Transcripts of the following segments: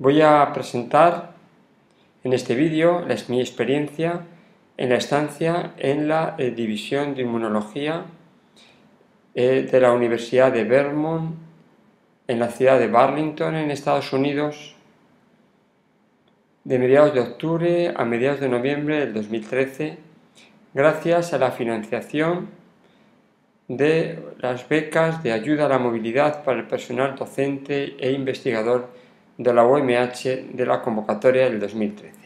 Voy a presentar en este vídeo mi experiencia en la estancia en la eh, División de Inmunología eh, de la Universidad de Vermont en la ciudad de Burlington, en Estados Unidos, de mediados de octubre a mediados de noviembre del 2013, gracias a la financiación de las becas de ayuda a la movilidad para el personal docente e investigador de la OMH de la convocatoria del 2013.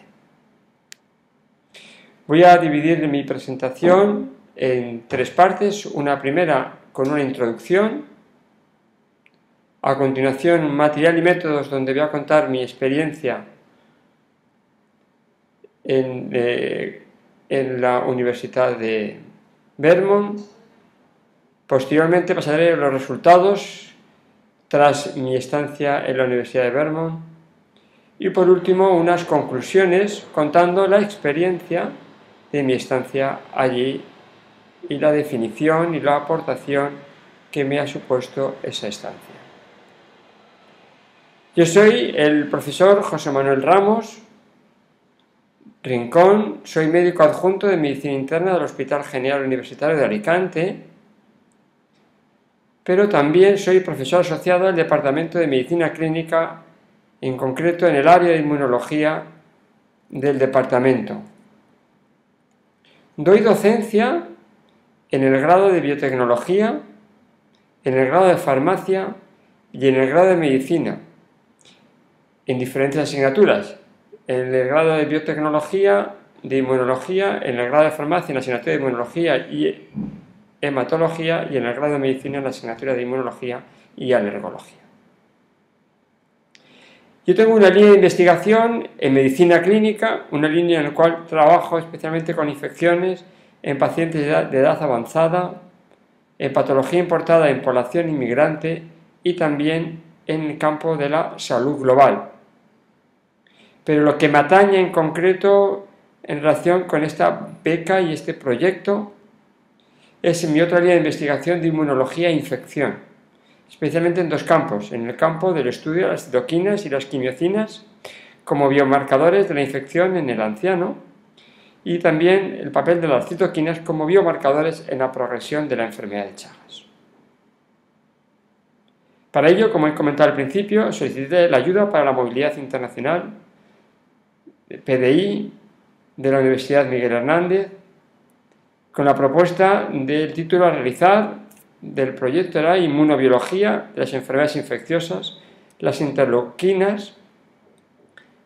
Voy a dividir mi presentación en tres partes. Una primera con una introducción. A continuación, material y métodos donde voy a contar mi experiencia en, eh, en la Universidad de Vermont. Posteriormente pasaré los resultados tras mi estancia en la Universidad de Vermont. Y por último, unas conclusiones contando la experiencia de mi estancia allí y la definición y la aportación que me ha supuesto esa estancia. Yo soy el profesor José Manuel Ramos Rincón, soy médico adjunto de Medicina Interna del Hospital General Universitario de Alicante pero también soy profesor asociado al Departamento de Medicina Clínica, en concreto en el área de inmunología del departamento. Doy docencia en el grado de biotecnología, en el grado de farmacia y en el grado de medicina, en diferentes asignaturas. En el grado de biotecnología, de inmunología, en el grado de farmacia, en la asignatura de inmunología y hematología y en el grado de medicina en la asignatura de inmunología y alergología. Yo tengo una línea de investigación en medicina clínica, una línea en la cual trabajo especialmente con infecciones en pacientes de edad, avanzada, en patología importada en población inmigrante y también en el campo de la salud global. Pero lo que me atañe en concreto en relación con esta beca y este proyecto es mi otra línea de investigación de inmunología e infección, especialmente en dos campos, en el campo del estudio de las citoquinas y las quimiocinas como biomarcadores de la infección en el anciano y también el papel de las citoquinas como biomarcadores en la progresión de la enfermedad de Chagas. Para ello, como he comentado al principio, solicité la ayuda para la movilidad internacional, PDI, de la Universidad Miguel Hernández, con la propuesta del título a realizar del proyecto era Inmunobiología de las enfermedades infecciosas, las interleuquinas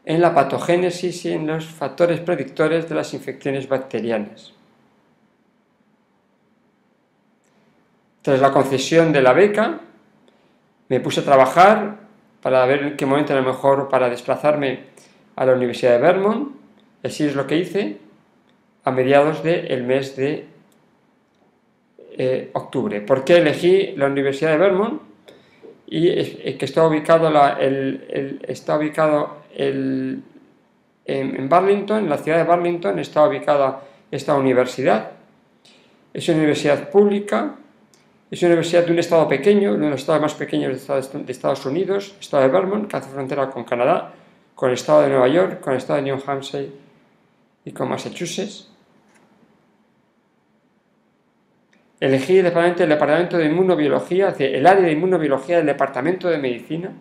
en la patogénesis y en los factores predictores de las infecciones bacterianas. Tras la concesión de la beca, me puse a trabajar para ver en qué momento era mejor para desplazarme a la Universidad de Vermont, así es lo que hice, a mediados del mes de eh, octubre. ¿Por qué elegí la Universidad de Vermont? Y que está ubicado, el, está ubicado en, en Burlington, en la ciudad de Burlington, está ubicada esta universidad. Es una universidad pública, es una universidad de un estado pequeño, uno de los estados más pequeños de Estados Unidos, el estado de Vermont, que hace frontera con Canadá, con el estado de Nueva York, con el estado de New Hampshire y con Massachusetts. Elegí el departamento de inmunobiología, el área de inmunobiología del departamento de medicina,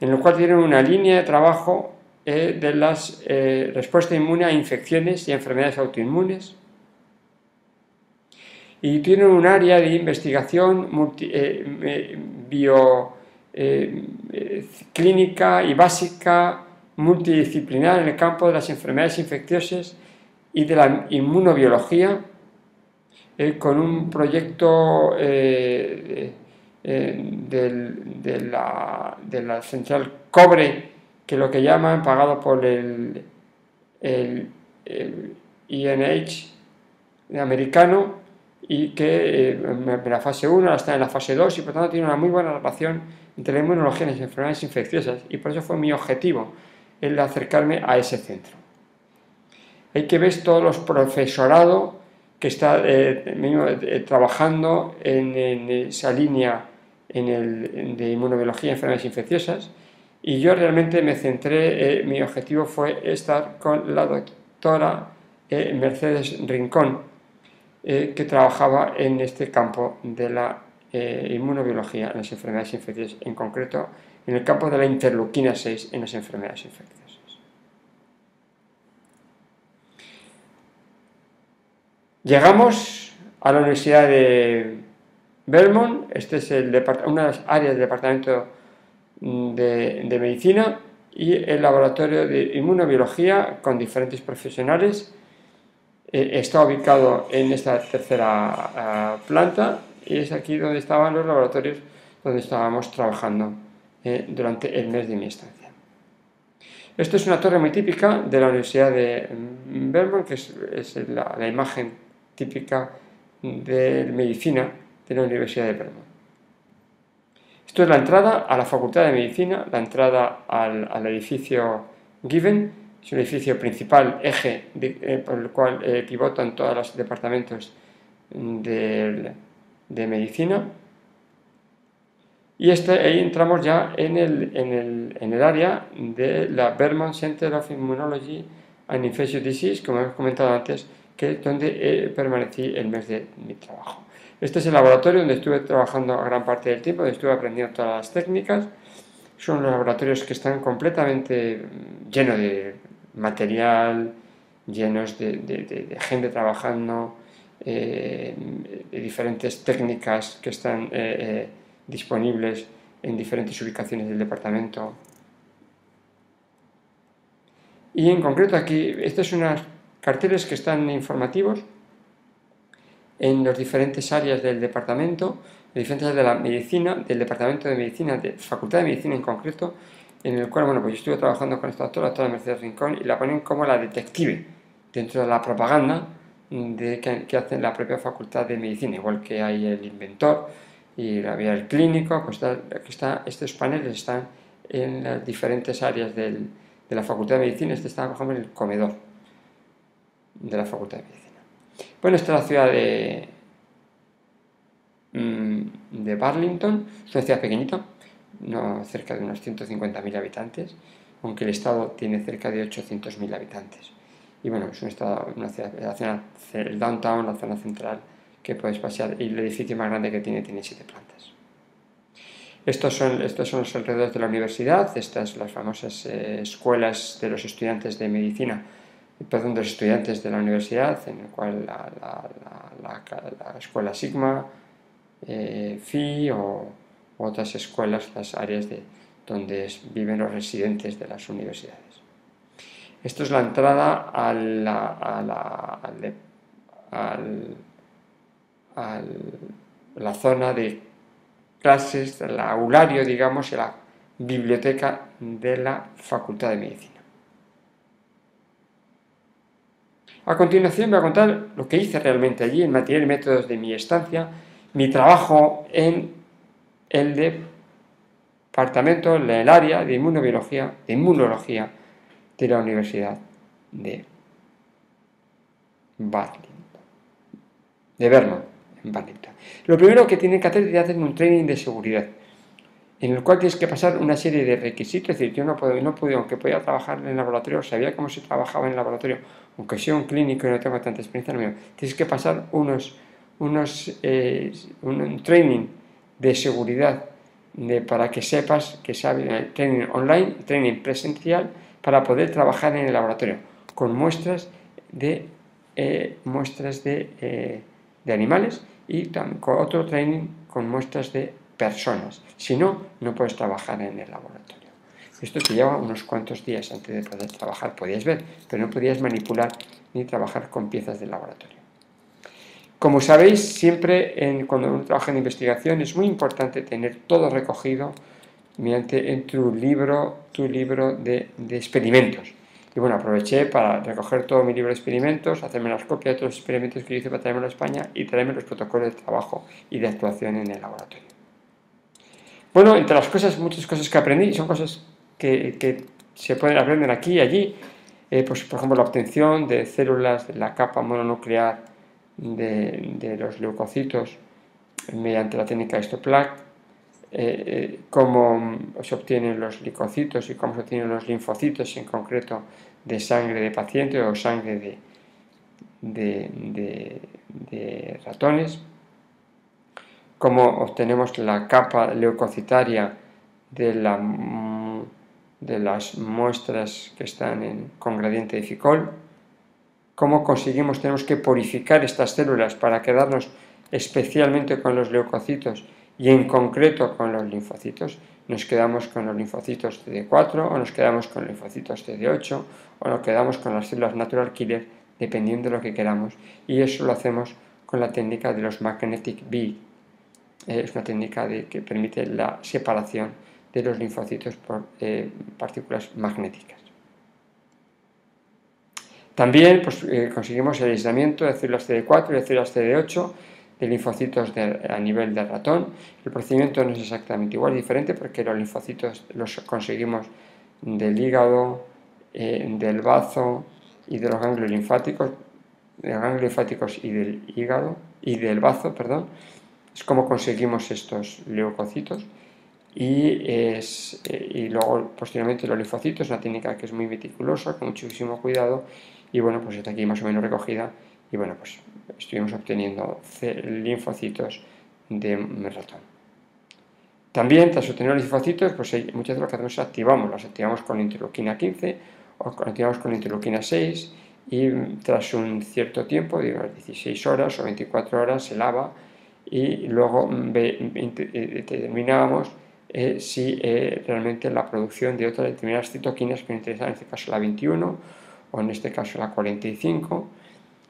en el cual tienen una línea de trabajo eh, de las eh, respuestas inmunes a infecciones y enfermedades autoinmunes. Y tienen un área de investigación eh, bioclínica y básica multidisciplinar en el campo de las enfermedades infecciosas y de la inmunobiología eh, con un proyecto eh, eh, de, la, central Cobre, que lo que llaman, pagado por el, el, INH americano, y que en la fase 1 está en la fase 2 y por tanto tiene una muy buena relación entre la inmunología y las enfermedades infecciosas y por eso fue mi objetivo el acercarme a ese centro. Hay que ver todos los profesorados que está eh, eh, trabajando en, esa línea en el, de inmunobiología y enfermedades infecciosas y yo realmente me centré, eh, mi objetivo fue estar con la doctora eh, Mercedes Rincón, eh, que trabajaba en este campo de la inmunobiología en las enfermedades infecciosas, en concreto en el campo de la interleuquina 6 en las enfermedades infecciosas. Llegamos a la Universidad de Vermont, este es el una de las áreas del departamento de, medicina y el laboratorio de inmunobiología con diferentes profesionales. Eh, está ubicado en esta tercera ah, planta y es aquí donde estaban los laboratorios donde estábamos trabajando eh, durante el mes de mi estancia. Esto es una torre muy típica de la Universidad de Vermont, que es, la, la, imagen típica de medicina de la Universidad de Vermont. Esto es la entrada a la Facultad de Medicina, la entrada al, edificio Given, es un edificio principal, eje eh, por el cual eh, pivotan todos los departamentos de, medicina. Y este, ahí entramos ya en el, área de la Vermont Center of Immunology and Infectious Disease, como hemos comentado antes, es donde eh, permanecí el mes de mi trabajo. Este es el laboratorio donde estuve trabajando gran parte del tiempo, donde estuve aprendiendo todas las técnicas. Son los laboratorios que están completamente mm, llenos de material, llenos de, gente trabajando, eh, de diferentes técnicas que están eh, eh, disponibles en diferentes ubicaciones del departamento. Y en concreto aquí, estas son unas carteles que están informativos en las diferentes áreas del departamento, las diferentes áreas de la medicina, del departamento de medicina, de Facultad de Medicina en concreto, en el cual, bueno, pues yo estuve trabajando con esta doctora, la doctora Mercedes Rincón, y la ponen como la detective dentro de la propaganda de, que, hace la propia Facultad de Medicina, igual que hay el inventor y había el clínico, pues está, estos paneles están en las diferentes áreas de la Facultad de Medicina, este está, por ejemplo, en el comedor de la Facultad de Medicina. Bueno, esta es la ciudad de, mm, de Burlington, es una ciudad pequeñita, no cerca de unos 150.000 habitantes, aunque el estado tiene cerca de 800.000 habitantes. Y bueno, es un estado, una ciudad, la zona, el downtown, la zona central, que puedes pasear, y el edificio más grande que tiene tiene siete plantas. Estos son, estos son los alrededores de la universidad, estas las famosas eh, escuelas de los estudiantes de medicina perdón, de los estudiantes de la universidad, en el cual la, escuela Sigma, eh, Phi o otras escuelas, las áreas de, donde viven los residentes de las universidades. Esto es la entrada a la, la zona de clases, el aulario, digamos, y la biblioteca de la Facultad de Medicina. A continuación voy a contar lo que hice realmente allí, en material y métodos de mi estancia, mi trabajo en el departamento, en el área de inmunobiología, de inmunología de la Universidad de Burlington, de Vermont, en Burlington. Lo primero que tienen que hacer es hacer un training de seguridad en el cual tienes que pasar una serie de requisitos, es decir, yo no puedo, no pude, aunque podía trabajar en el laboratorio, sabía cómo se trabajaba en el laboratorio, aunque sea un clínico y no tengo tanta experiencia, no, tienes que pasar unos, unos, eh, un training de seguridad para que sepas que sabes, training online, training presencial, para poder trabajar en el laboratorio, con muestras de, eh, muestras de, eh, de animales y con otro training con muestras de personas. Si no, no puedes trabajar en el laboratorio. Esto te lleva unos cuantos días antes de poder trabajar. Podías ver, pero no podías manipular ni trabajar con piezas del laboratorio. Como sabéis, siempre en, cuando uno trabaja en investigación es muy importante tener todo recogido mediante en tu libro, tu libro de, de experimentos. Y bueno, aproveché para recoger todo mi libro de experimentos, hacerme las copias de todos los experimentos que hice para traerme a España y traerme los protocolos de trabajo y de actuación en el laboratorio. Bueno, entre las cosas, muchas cosas que aprendí, son cosas que, se pueden aprender aquí y allí, eh, pues, por ejemplo, la obtención de células de la capa mononuclear de, los leucocitos mediante la técnica Histoplac, eh, cómo se obtienen los licocitos y cómo se obtienen los linfocitos en concreto de sangre de paciente o sangre de, de ratones, cómo obtenemos la capa leucocitaria de, la, de las muestras que están en, con gradiente de Ficol, cómo conseguimos, tenemos que purificar estas células para quedarnos especialmente con los leucocitos y en concreto con los linfocitos. Nos quedamos con los linfocitos CD4 o nos quedamos con linfocitos CD8 o nos quedamos con las células natural killer dependiendo de lo que queramos y eso lo hacemos con la técnica de los magnetic bead. Es una técnica de, que permite la separación de los linfocitos por eh, partículas magnéticas. También pues, eh, conseguimos el aislamiento de células CD4 y de células CD8 de linfocitos a nivel del ratón. El procedimiento no es exactamente igual, diferente porque los linfocitos los conseguimos del hígado, eh, del bazo y de los ganglios linfáticos, de ganglios linfáticos y del hígado y del bazo, perdón. Es como conseguimos estos leucocitos eh, y luego posteriormente los linfocitos, una técnica que es muy meticulosa, con muchísimo cuidado y bueno, pues está aquí más o menos recogida y bueno, pues estuvimos obteniendo linfocitos de ratón. También, tras obtener los linfocitos, pues muchas veces lo que hacemos activamos, los activamos con interleuquina 15 o activamos con interleuquina 6 y tras un cierto tiempo, digo 16 horas o 24 horas, se lava y luego determinábamos eh, si eh, realmente la producción de otras determinadas citoquinas que nos interesan, en este caso la 21 o en este caso la 45,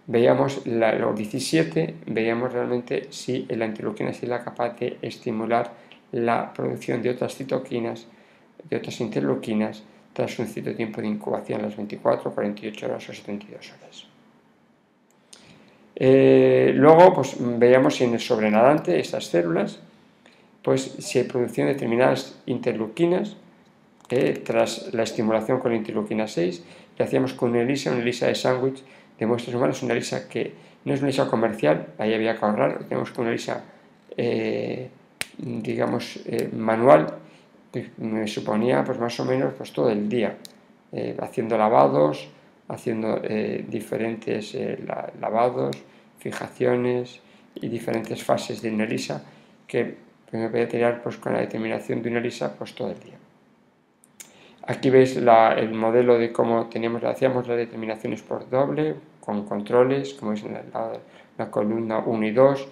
veíamos los 17, veíamos realmente si la interleuquina es la capaz de estimular la producción de otras citoquinas, de otras interleuquinas, tras un cierto tiempo de incubación, las 24, 48 horas o 72 horas. Eh, luego, pues veíamos si en el sobrenadante, estas células, pues producción de determinadas interleuquinas, eh, tras la estimulación con la interleuquina 6, que hacíamos con una ELISA, una ELISA de sándwich de muestras humanas, una ELISA que no es una ELISA comercial, ahí había que ahorrar, tenemos con una ELISA, eh, digamos, eh, manual, que me suponía pues más o menos pues, todo el día, eh, haciendo lavados, haciendo diferentes lavados, fijaciones y diferentes fases de una ELISA que me podía tirar pues, con la determinación de una ELISA pues, todo el día. Aquí veis el modelo de cómo teníamos, hacíamos las determinaciones por doble, con controles, como es en la, columna 1 y 2,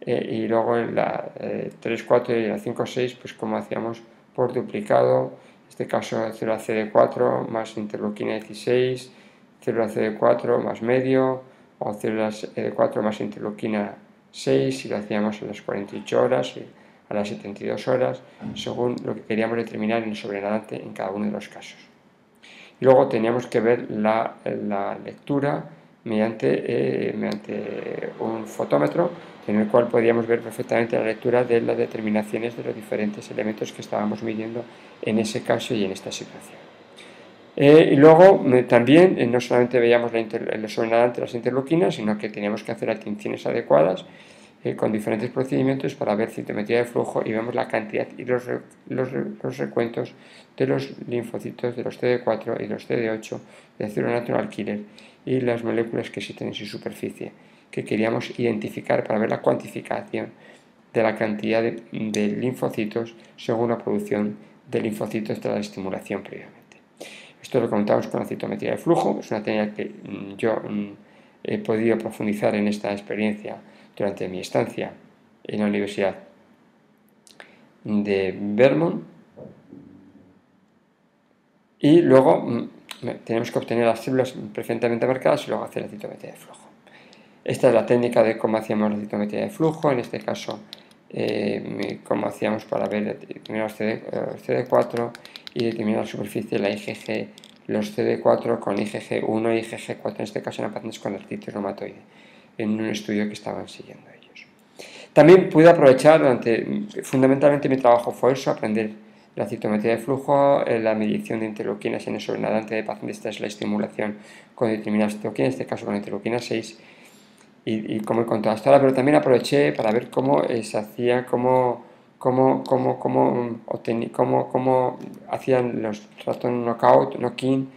eh, y luego en la 3, eh, 4 y la 5, 6, pues como hacíamos por duplicado, en este caso célula CD4 más interleuquina 16, célula CD4 más medio, o células CD4 más interleuquina 6, y lo hacíamos en las 48 horas a las 72 horas, según lo que queríamos determinar en el sobrenadante en cada uno de los casos. Y luego teníamos que ver la, lectura mediante, eh, mediante un fotómetro en el cual podíamos ver perfectamente la lectura de las determinaciones de los diferentes elementos que estábamos midiendo en ese caso y en esta situación. Eh, y luego también eh, no solamente veíamos la el sobrenadante de las interleuquinas, sino que teníamos que hacer atenciones adecuadas eh, con diferentes procedimientos para ver citometría de flujo y vemos la cantidad y los, los, recuentos de los linfocitos de los CD4 y los CD8 de célula natural killer y las moléculas que existen en su superficie que queríamos identificar para ver la cuantificación de la cantidad de, linfocitos según la producción de linfocitos tras la estimulación previamente. Esto lo contamos con la citometría de flujo, es una técnica que mm, yo mm, he podido profundizar en esta experiencia durante mi estancia en la Universidad de Vermont. Y luego mm, tenemos que obtener las células preferentemente marcadas y luego hacer la citometría de flujo. Esta es la técnica de cómo hacíamos la citometría de flujo, en este caso eh, cómo hacíamos para ver determinar los, CD, 4 y determinar la superficie la IgG, los CD4 con IgG1 y IgG4, en este caso en pacientes con artritis reumatoide en un estudio que estaban siguiendo ellos. También pude aprovechar, durante, fundamentalmente mi trabajo fue eso, aprender la citometría de flujo, eh, la medición de interleuquinas en el sobrenadante de pacientes tras la estimulación con determinadas citoquinas, en este caso con interleuquina 6, y, como he contado hasta ahora, pero también aproveché para ver cómo eh, se hacía, cómo, cómo, cómo, cómo, cómo, cómo hacían los ratones knockout, knock-in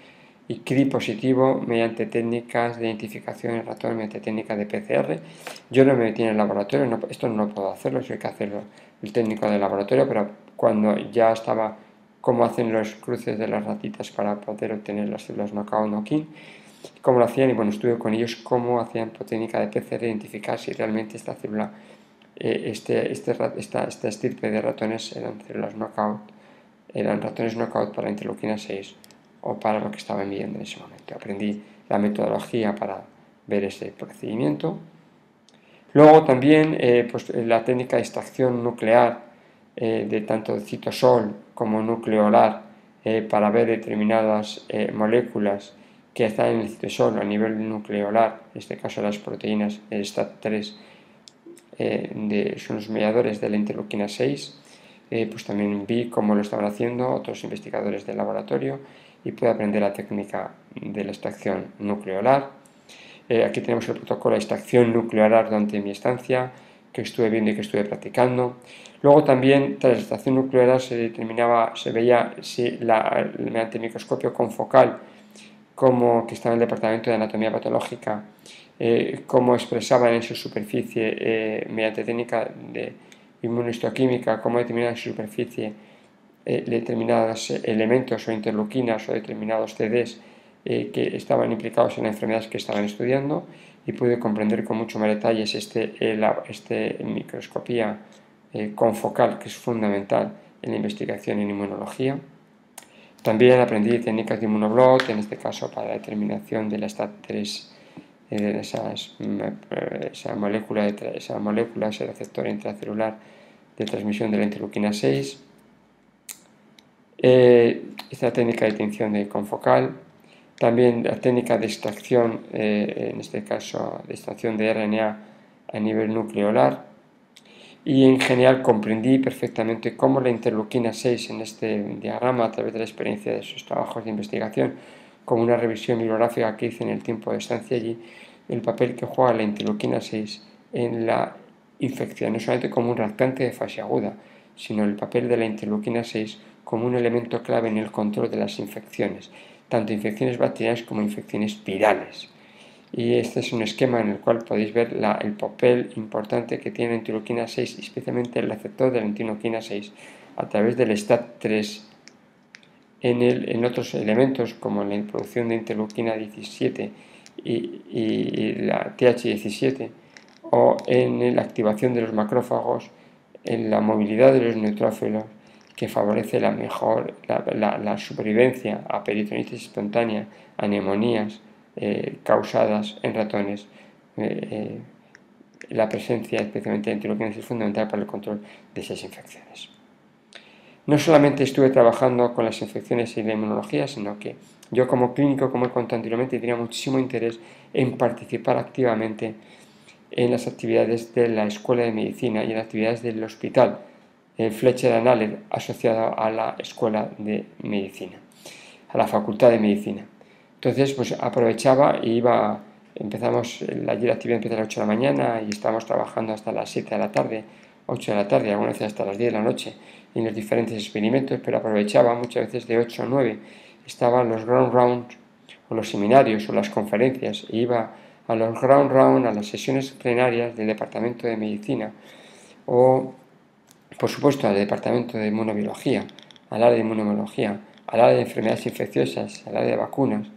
y CRI positivo mediante técnicas de identificación en ratón, mediante técnicas de PCR. Yo no me metí en el laboratorio, esto no lo puedo hacerlo, eso hay que hacerlo el técnico del laboratorio, pero cuando ya estaba cómo hacen los cruces de las ratitas para poder obtener las células knockout knock-in, cómo lo hacían y bueno, estuve con ellos cómo hacían por técnica de PCR identificar si realmente esta célula eh, este, este, esta, esta estirpe de ratones eran células knockout, eran ratones knockout para interleuquina 6 o para lo que estaba midiendo en ese momento. Aprendí la metodología para ver ese procedimiento. Luego también eh, pues, la técnica de extracción nuclear eh, de tanto citosol como nucleolar para ver determinadas moléculas que están en el citosol a nivel nucleolar, en este caso las proteínas STAT3 eh, de, son los mediadores de la interleuquina 6, eh, pues también vi cómo lo estaban haciendo otros investigadores del laboratorio y pude aprender la técnica de la extracción nucleolar. Eh, aquí tenemos el protocolo de extracción nucleolar durante mi estancia, que estuve viendo y que estuve practicando. Luego también, tras la extracción nucleolar, se determinaba, se veía si la, mediante microscopio confocal, como que estaba en el departamento de anatomía patológica, eh, cómo expresaban en su superficie eh, mediante técnica de inmunohistoquímica, cómo determinaban su superficie eh, determinados elementos o interleuquinas o determinados CDs que estaban implicados en las enfermedades que estaban estudiando y pude comprender con mucho más detalles este, este microscopía confocal que es fundamental en la investigación en inmunología. También aprendí técnicas de inmunoblot, en este caso para la determinación de la STAT3 de esas, eh, esa, molécula, esa molécula, ese receptor intracelular de transmisión de la interleuquina 6. Eh, esta técnica de tinción de confocal, también la técnica de extracción, eh, en este caso de extracción de RNA a nivel nucleolar, y en general comprendí perfectamente cómo la interleuquina 6 en este diagrama, a través de la experiencia de sus trabajos de investigación, como una revisión bibliográfica que hice en el tiempo de estancia allí, el papel que juega la interleuquina 6 en la infección, no solamente como un reactante de fase aguda, sino el papel de la interleuquina 6 como un elemento clave en el control de las infecciones, tanto infecciones bacterianas como infecciones virales. Y este es un esquema en el cual podéis ver el papel importante que tiene la interleuquina 6, especialmente el receptor de la interleuquina 6, a través del STAT3 en, otros elementos como la producción de interleuquina 17 y, la TH17 o en la activación de los macrófagos, en la movilidad de los neutrófilos que favorece la mejor la, supervivencia a peritonitis espontánea, a neumonías eh, causadas en ratones. Eh, eh, la presencia especialmente de interleuquina es fundamental para el control de esas infecciones. No solamente estuve trabajando con las infecciones y la inmunología, sino que yo como clínico, como he contado anteriormente, tenía muchísimo interés en participar activamente en las actividades de la Escuela de Medicina y en las actividades del hospital Fletcher Annaler asociado a la Escuela de Medicina, a la Facultad de Medicina. Entonces, pues aprovechaba e iba, empezamos, la actividad empieza a las 8 de la mañana y estábamos trabajando hasta las 7 de la tarde, 8 de la tarde, algunas veces hasta las 10 de la noche en los diferentes experimentos, pero aprovechaba muchas veces de 8 a 9, estaban los ground rounds o los seminarios o las conferencias, e iba a los ground round, a las sesiones plenarias del Departamento de Medicina o, por supuesto, al Departamento de Inmunobiología, al área de inmunobiología, al área de enfermedades infecciosas, al área de vacunas,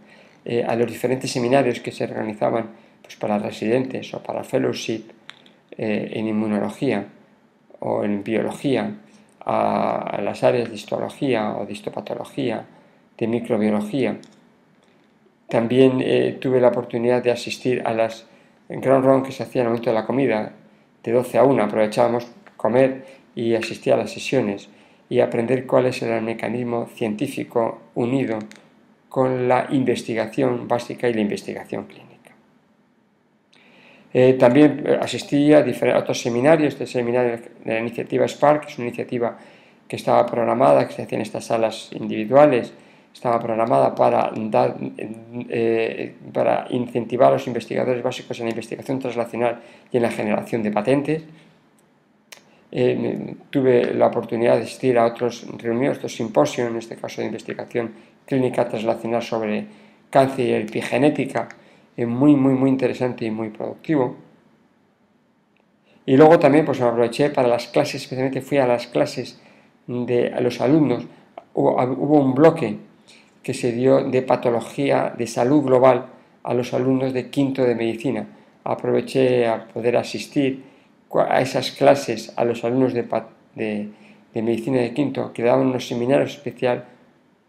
eh, a los diferentes seminarios que se organizaban pues, para residentes o para fellowship eh, en inmunología o en biología, a, las áreas de histología o de histopatología, de microbiología. También eh, tuve la oportunidad de asistir a las ground round que se hacían al momento de la comida, de 12 a 1, aprovechábamos comer y asistir a las sesiones y aprender cuál es el mecanismo científico unido con la investigación básica y la investigación clínica. Eh, también eh, asistí a, otros seminarios, este seminario de la iniciativa Spark, que es una iniciativa que estaba programada, que se hacía en estas salas individuales, estaba programada para, dar, eh, para incentivar a los investigadores básicos en la investigación translacional y en la generación de patentes. eh, tuve la oportunidad de asistir a otras reuniones, otros simposios, en este caso de investigación clínica translacional sobre cáncer y epigenética, eh, muy, muy, muy interesante y muy productivo. Y luego también pues me aproveché para las clases, especialmente fui a las clases de los alumnos. Hubo un bloque que se dio de patología de salud global a los alumnos de quinto de medicina. Aproveché a poder asistir a esas clases a los alumnos de, medicina de quinto que daban unos seminarios especial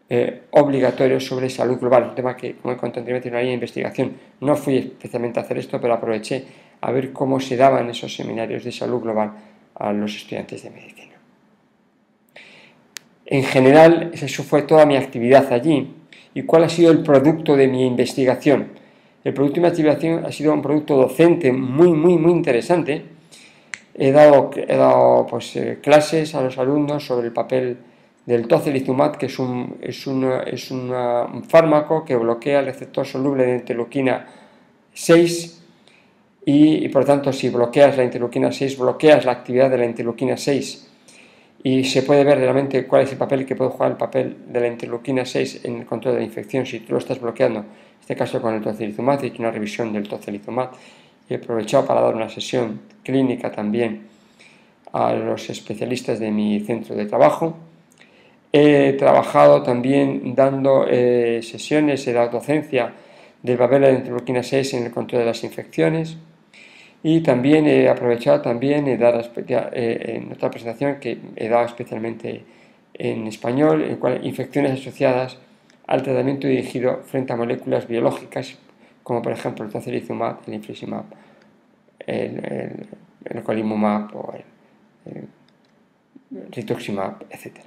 eh, obligatorios sobre salud global, un tema que, como he contado anteriormente, no había investigación. No fui especialmente a hacer esto, pero aproveché a ver cómo se daban esos seminarios de salud global a los estudiantes de medicina. En general, eso fue toda mi actividad allí. ¿Y cuál ha sido el producto de mi investigación? El producto de mi investigación ha sido un producto docente muy, muy, muy interesante. He dado, he dado pues, eh, clases a los alumnos sobre el papel del tocilizumab, que es un, es, es un fármaco que bloquea el receptor soluble de interleuquina 6 y, por tanto si bloqueas la interleuquina 6, bloqueas la actividad de la interleuquina 6 y se puede ver realmente cuál es el papel que puede jugar el papel de la interleuquina 6 en el control de la infección si tú lo estás bloqueando, en este caso con el tocilizumab, he hecho una revisión del tocilizumab y he aprovechado para dar una sesión clínica también a los especialistas de mi centro de trabajo. He trabajado también dando eh, sesiones de la docencia del papel de la interleuquina 6 en el control de las infecciones. Y también he aprovechado también he dado eh, en otra presentación que he dado especialmente en español, en cual infecciones asociadas al tratamiento dirigido frente a moléculas biológicas, como por ejemplo el tocilizumab, el infliximab, el, el, el colimumab o el, el rituximab, etc.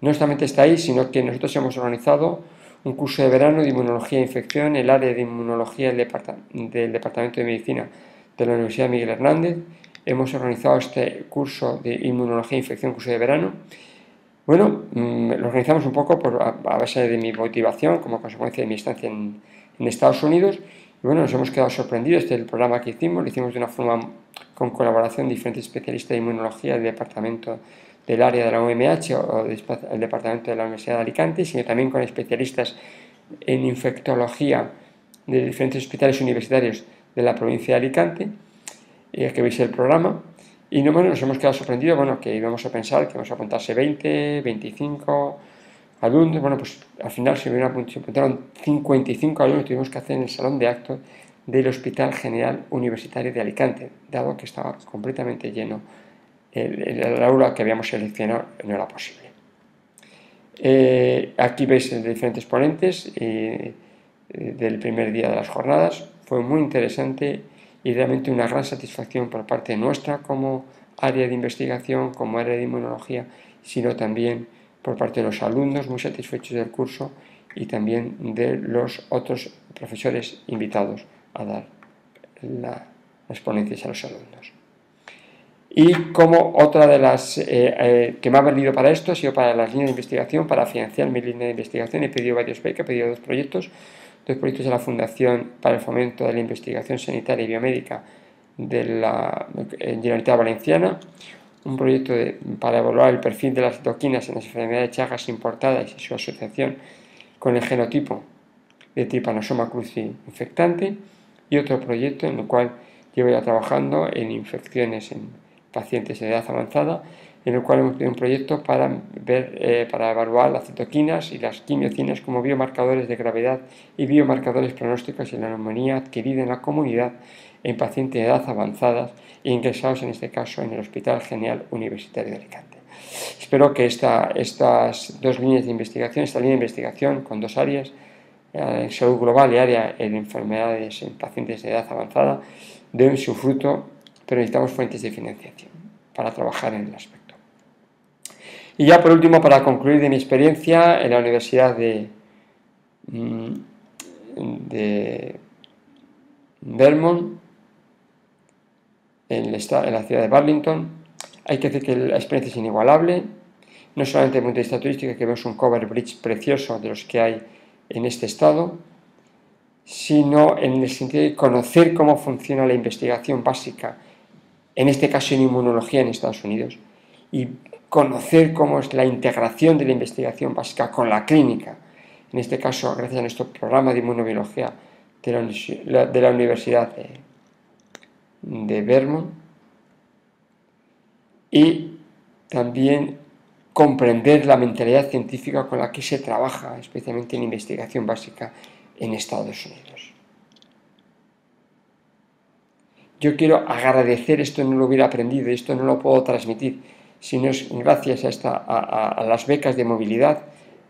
No solamente está ahí, sino que nosotros hemos organizado un curso de verano de inmunología e infección, el área de inmunología del, Departamento de Medicina de la Universidad Miguel Hernández. Hemos organizado este curso de inmunología e infección, curso de verano. Bueno, mm, lo organizamos un poco por, a, base de mi motivación, como consecuencia de mi estancia en, Estados Unidos. Y bueno, nos hemos quedado sorprendidos del programa que hicimos. Lo hicimos de una forma con colaboración de diferentes especialistas de inmunología del Departamento del área de la UMH o del Departamento de la Universidad de Alicante, sino también con especialistas en infectología de diferentes hospitales universitarios de la provincia de Alicante, eh, que veis el programa. Y no, bueno, nos hemos quedado sorprendidos, bueno, que íbamos a pensar que íbamos a apuntarse 20, 25 alumnos. Bueno, pues al final se apuntaron 55 alumnos, tuvimos que hacer en el salón de actos del Hospital General Universitario de Alicante, dado que estaba completamente lleno el, aula que habíamos seleccionado no era posible. Eh, aquí veis diferentes ponentes eh, del primer día de las jornadas. Fue muy interesante y realmente una gran satisfacción por parte nuestra como área de investigación, como área de inmunología, sino también por parte de los alumnos muy satisfechos del curso y también de los otros profesores invitados a dar las ponencias a los alumnos. Y como otra de las eh, eh, que me ha valido para esto ha sido para las líneas de investigación, para financiar mi línea de investigación. He pedido varios becas, he pedido dos proyectos, dos proyectos de la Fundación para el Fomento de la Investigación Sanitaria y Biomédica de la Generalitat Valenciana, un proyecto para evaluar el perfil de las citoquinas en las enfermedades de Chagas importadas y su asociación con el genotipo de tripanosoma cruzi infectante, y otro proyecto en el cual llevo ya trabajando en infecciones en pacientes de edad avanzada, en el cual hemos pedido un proyecto para, ver, eh, para evaluar las citoquinas y las quimiocinas como biomarcadores de gravedad y biomarcadores pronósticos en la neumonía adquirida en la comunidad en pacientes de edad avanzada e ingresados en este caso en el Hospital General Universitario de Alicante. Espero que esta, estas dos líneas de investigación, esta línea de investigación con dos áreas, eh, salud global y área en enfermedades en pacientes de edad avanzada, den su fruto pero necesitamos fuentes de financiación para trabajar en el aspecto. Y ya por último, para concluir de mi experiencia en la Universidad de, mm, de Vermont, en, la ciudad de Burlington, hay que decir que la experiencia es inigualable, no solamente desde el punto de vista turístico, que vemos un cover bridge precioso de los que hay en este estado, sino en el sentido de conocer cómo funciona la investigación básica en este caso en inmunología en Estados Unidos, y conocer cómo es la integración de la investigación básica con la clínica, en este caso gracias a nuestro programa de inmunobiología de la, Universidad de, de Vermont, y también comprender la mentalidad científica con la que se trabaja, especialmente en investigación básica en Estados Unidos. Yo quiero agradecer, esto no lo hubiera aprendido, esto no lo puedo transmitir, sino es gracias a, esta, a, las becas de movilidad,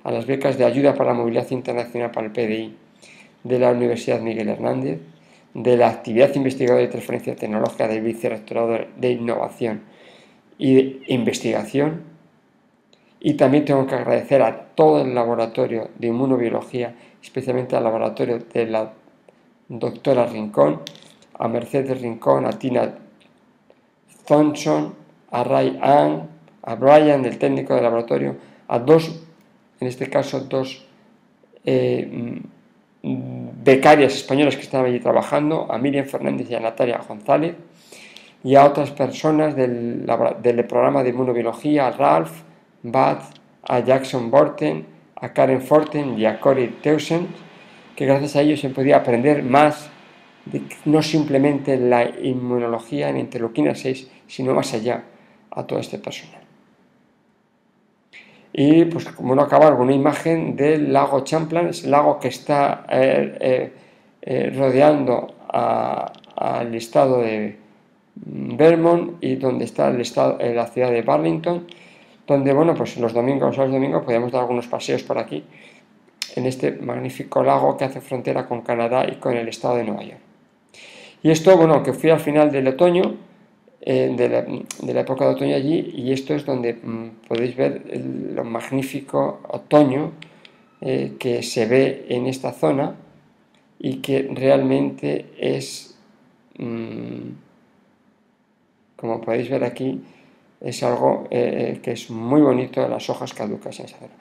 a las becas de ayuda para la movilidad internacional para el PDI de la Universidad Miguel Hernández, de la actividad investigadora de transferencia tecnológica del Vicerrectorado de Innovación y de Investigación, y también tengo que agradecer a todo el laboratorio de inmunobiología, especialmente al laboratorio de la doctora Rincón, a Mercedes Rincón, a Tina Thompson, a Ray Ann, a Brian, el técnico del laboratorio, a dos, en este caso, dos eh, becarias españolas que estaban allí trabajando, a Miriam Fernández y a Natalia González, y a otras personas del, del programa de inmunobiología, a Ralph, Bad, a Jackson Borten, a Karen Forten y a Corey Teusen, que gracias a ellos se podía aprender más de no simplemente la inmunología en interleuquina 6, sino más allá a todo este personal. Y pues como no acabar con una imagen del lago Champlain, es el lago que está eh, eh, eh, rodeando al estado de Vermont y donde está el estado, la ciudad de Burlington donde, bueno, pues los domingos, los domingos podemos dar algunos paseos por aquí, en este magnífico lago que hace frontera con Canadá y con el estado de Nueva York. Y esto, bueno, que fui al final del otoño, eh, de, la, época de otoño allí, y esto es donde mm, podéis ver lo magnífico otoño eh, que se ve en esta zona y que realmente es, mm, como podéis ver aquí, es algo eh, que es muy bonito, las hojas caducas en esa zona.